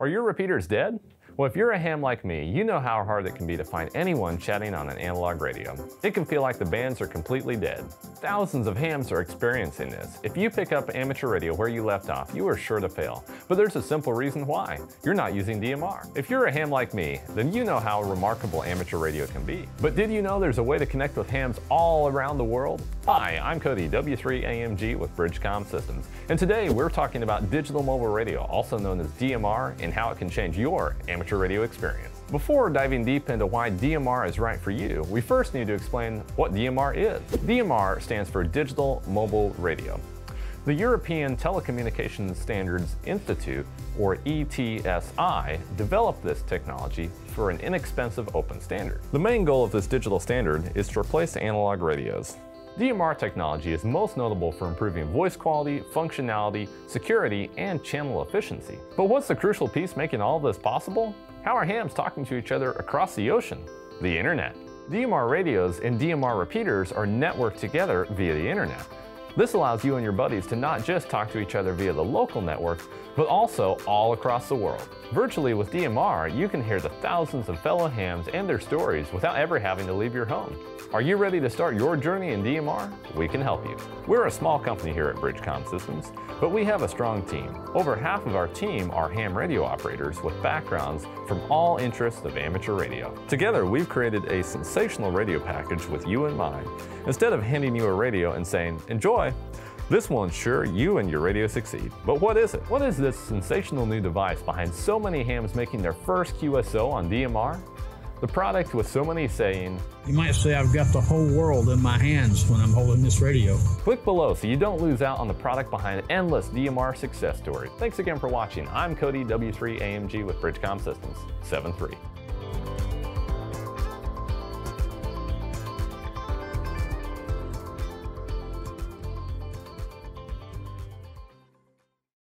Are your repeaters dead? Well, if you're a ham like me, you know how hard it can be to find anyone chatting on an analog radio. It can feel like the bands are completely dead. Thousands of hams are experiencing this. If you pick up amateur radio where you left off, you are sure to fail. But there's a simple reason why. You're not using DMR. If you're a ham like me, then you know how remarkable amateur radio can be. But did you know there's a way to connect with hams all around the world? Hi, I'm Cody, W3AMG with Bridgecom Systems. And today we're talking about digital mobile radio, also known as DMR, and how it can change your amateur radio experience. Before diving deep into why DMR is right for you, we first need to explain what DMR is. DMR stands for Digital Mobile Radio. The European Telecommunications Standards Institute, or ETSI, developed this technology for an inexpensive open standard. The main goal of this digital standard is to replace analog radios. DMR technology is most notable for improving voice quality, functionality, security, and channel efficiency. But what's the crucial piece making all of this possible? How are hams talking to each other across the ocean? The internet. DMR radios and DMR repeaters are networked together via the internet. This allows you and your buddies to not just talk to each other via the local network, but also all across the world. Virtually with DMR, you can hear the thousands of fellow hams and their stories without ever having to leave your home. Are you ready to start your journey in DMR? We can help you. We're a small company here at Bridgecom Systems, but we have a strong team. Over half of our team are ham radio operators with backgrounds from all interests of amateur radio. Together, we've created a sensational radio package with you in mind. Instead of handing you a radio and saying, enjoy, this will ensure you and your radio succeed. But what is it? What is this sensational new device behind so many hams making their first QSO on DMR? The product with so many saying, You might say I've got the whole world in my hands when I'm holding this radio. Click below so you don't lose out on the product behind endless DMR success stories. Thanks again for watching. I'm Cody W3AMG with Bridgecom Systems 73.